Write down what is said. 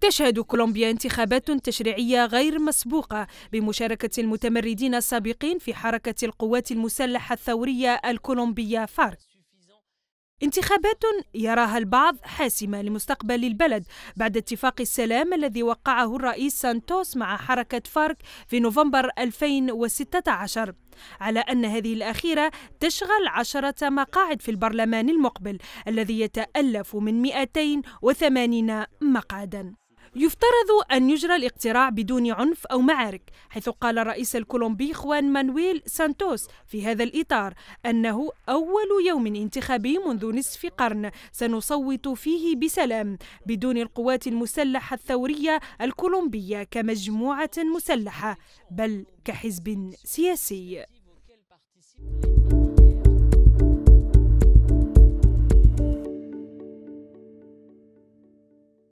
تشهد كولومبيا انتخابات تشريعية غير مسبوقة بمشاركة المتمردين السابقين في حركة القوات المسلحة الثورية الكولومبية فارك انتخابات يراها البعض حاسمة لمستقبل البلد بعد اتفاق السلام الذي وقعه الرئيس سانتوس مع حركة فارك في نوفمبر 2016 على أن هذه الأخيرة تشغل عشرة مقاعد في البرلمان المقبل الذي يتألف من 280 مقعدا. يفترض أن يجرى الاقتراع بدون عنف أو معارك حيث قال الرئيس الكولومبي خوان مانويل سانتوس في هذا الإطار أنه أول يوم انتخابي منذ نصف قرن سنصوت فيه بسلام بدون القوات المسلحة الثورية الكولومبية كمجموعة مسلحة بل كحزب سياسي.